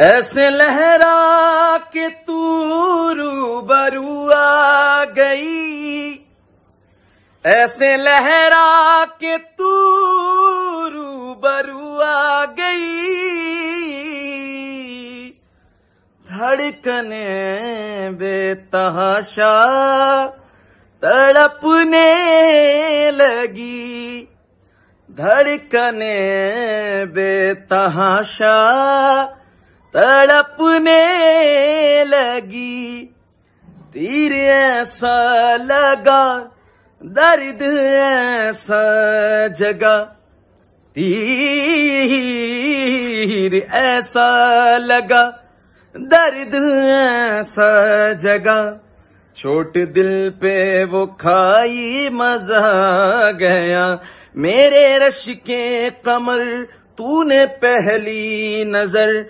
ऐसे लहरा के तू रूबरू आ गई। ऐसे लहरा के तू रूबरू आ गई। धड़कने बेतहाशा तड़पने लगी। धड़कने बेतहाशा तड़पने लगी। तीर ऐसा लगा, दर्द ऐसा जगा। तीर ऐसा लगा, दर्द ऐसा जगा। छोट दिल पे वो खाई मज़ा गया। मेरे रश के कमर, तूने पहली नज़र।